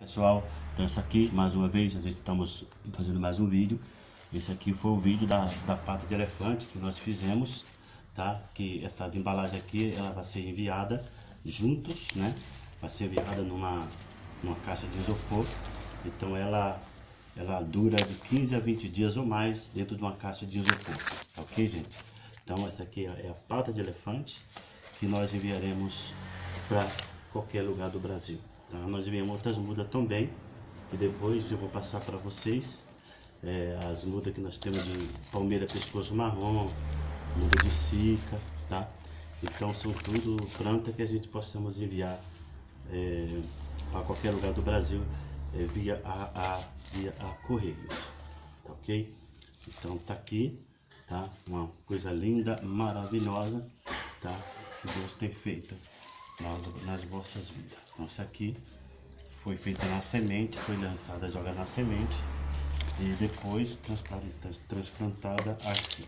Pessoal, então essa aqui, mais uma vez, a gente estamos fazendo mais um vídeo. Esse aqui foi o vídeo da, da pata de elefante que nós fizemos, tá? Que essa embalagem aqui, ela vai ser enviada juntos, né? Vai ser enviada numa, numa caixa de isopor. Então ela, ela dura de 15 a 20 dias ou mais dentro de uma caixa de isopor, ok, gente? Então essa aqui é a pata de elefante que nós enviaremos para qualquer lugar do Brasil. Tá? Nós enviamos outras mudas também, e depois eu vou passar para vocês é, as mudas que nós temos de palmeira pescoço marrom, muda de sica, tá? Então são tudo planta que a gente possamos enviar é, para qualquer lugar do Brasil é, via, a, a, via a Correios, tá ok? Então tá aqui, tá? Uma coisa linda, maravilhosa, tá? Que Deus tem feito nas, vossas vidas. Essa aqui foi feita na semente, foi lançada, jogada na semente e depois transplantada aqui.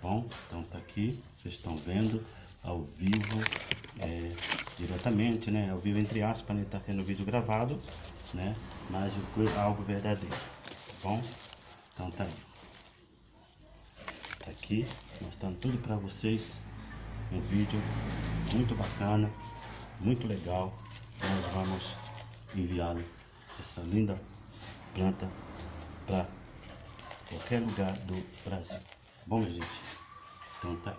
Bom, então tá aqui, vocês estão vendo ao vivo, é, diretamente, né? Ao vivo entre aspas, né? Tá sendo vídeo gravado, né? Mas algo verdadeiro, tá bom? Então tá aí. Tá aqui, mostrando tudo para vocês um vídeo muito bacana, muito legal. Nós vamos enviar essa linda planta para qualquer lugar do Brasil. Bom, minha gente, então tá.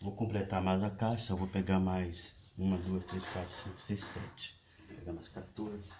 Vou completar mais a caixa, vou pegar mais uma, duas, três, quatro, cinco, seis, sete. Vou pegar mais 14.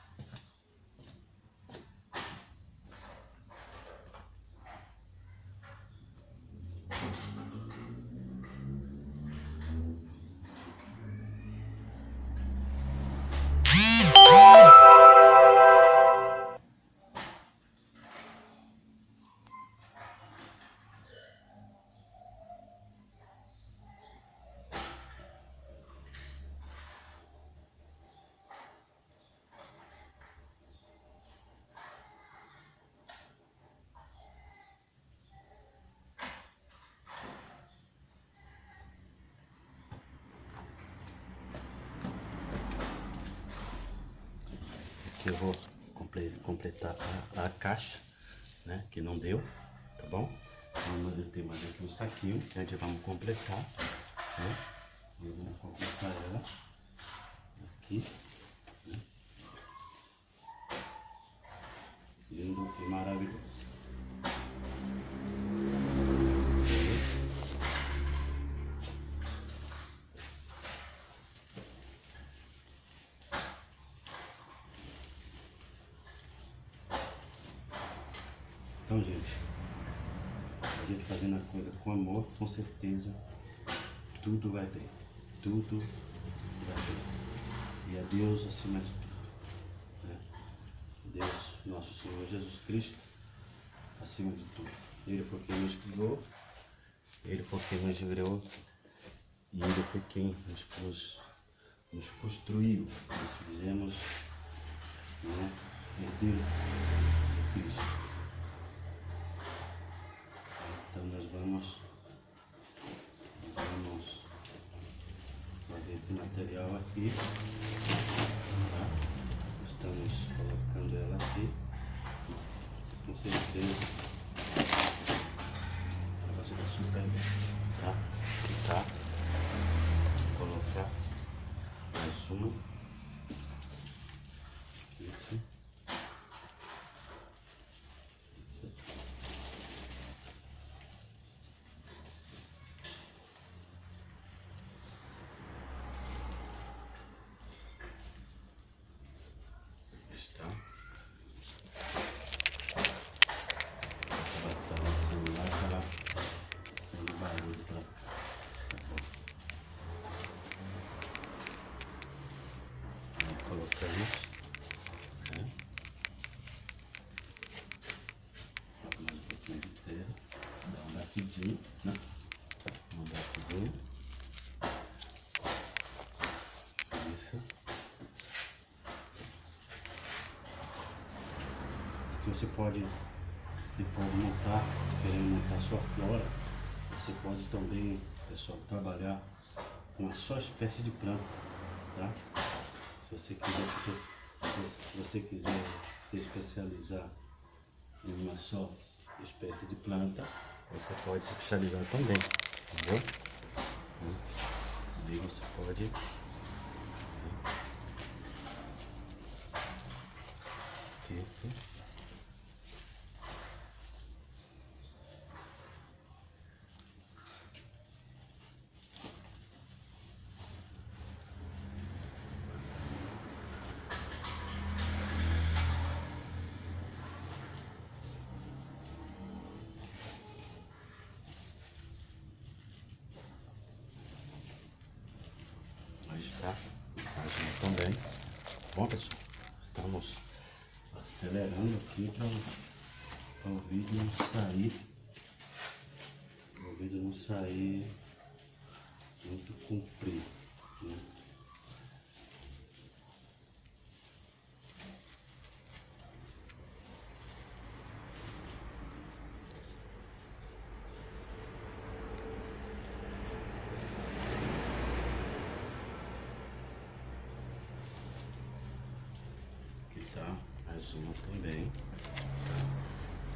Eu vou completar a, a, caixa, né? Que não deu, tá bom? Então, eu mais aqui um saquinho que a gente vamos completar, né? Eu vou completar ela aqui, né? Lindo e maravilhoso. Então, gente, a gente fazendo a coisa com amor, com certeza, tudo vai bem. Tudo vai bem. E a Deus acima de tudo. Né? Deus, nosso Senhor Jesus Cristo, acima de tudo. Ele foi quem nos criou, Ele foi quem nos criou e Ele foi quem nos, nos, construiu. Nós fizemos né, herdeiro de Cristo. Então nós vamos, vamos fazer esse material aqui. Tá? Estamos colocando ela aqui. Com certeza ela vai ser super bem. Tá? Tá? Vou colocar mais uma. Isso. colocamos né? mais um pouquinho de terra, dá batidinho, né? Um batidinho. Isso. Aqui você pode, depois de montar, querendo montar sua flora, você pode também, pessoal, trabalhar com uma só espécie de planta tá? Se você quiser se você quiser se especializar em uma só espécie de planta, você pode se especializar também, entendeu? E aí você pode aqui, aqui. Está agindo também. Bom pessoal, estamos acelerando aqui para o vídeo não sair. O vídeo não sair muito comprido. Né? Uma também.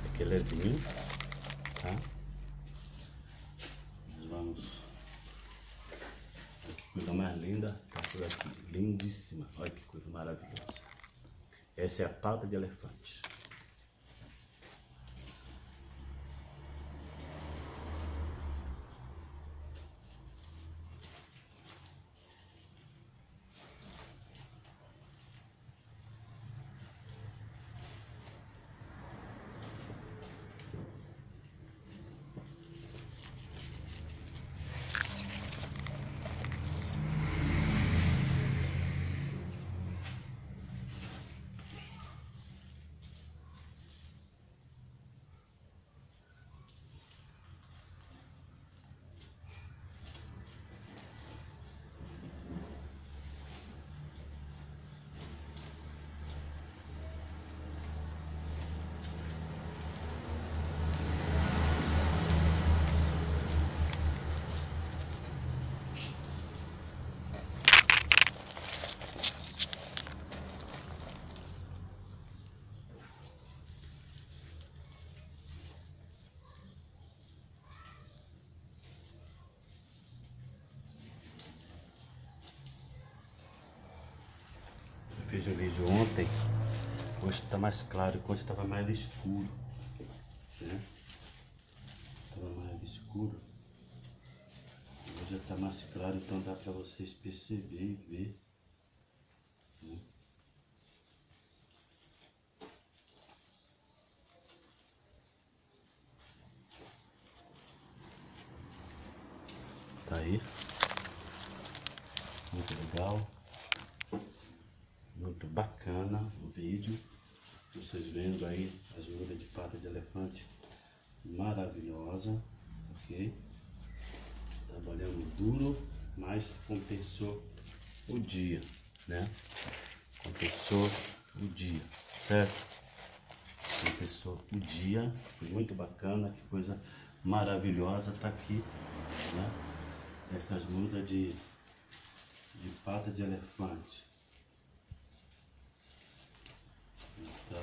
Aqui é levinho, tá? Nós vamos... Olha que coisa mais linda, tá aqui. Lindíssima. Olha que coisa maravilhosa. Essa é a pata de elefante. Fiz o vídeo ontem, hoje está mais claro, hoje estava mais escuro. Né? Estava mais escuro. Hoje está mais claro, então dá para vocês perceber e ver. Né? Tá aí. Muito legal bacana o vídeo. Vocês vendo aí as mudas de pata de elefante maravilhosa, ok? Trabalhando duro, mas compensou o dia, né? Compensou o dia, certo? Compensou o dia, muito bacana, que coisa maravilhosa tá aqui, né? Essas mudas de, de pata de elefante. Tá?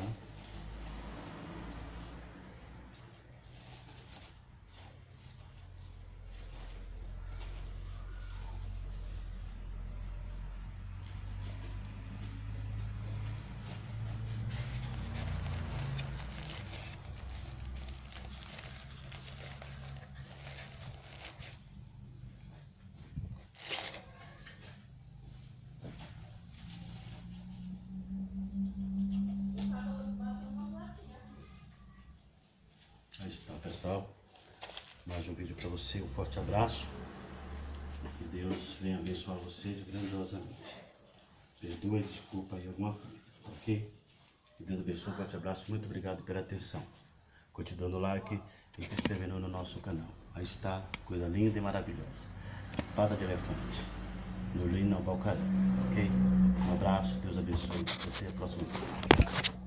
Então, pessoal, mais um vídeo para você. Um forte abraço. Que Deus venha abençoar vocês grandiosamente. Perdoe, desculpa aí alguma coisa, ok? Que Deus abençoe, um forte abraço. Muito obrigado pela atenção. Continue dando like e se inscrevendo no nosso canal. Aí está, coisa linda e maravilhosa. Pada de elefante. No Lino Balcaré, ok? Um abraço, Deus abençoe. Até a próxima.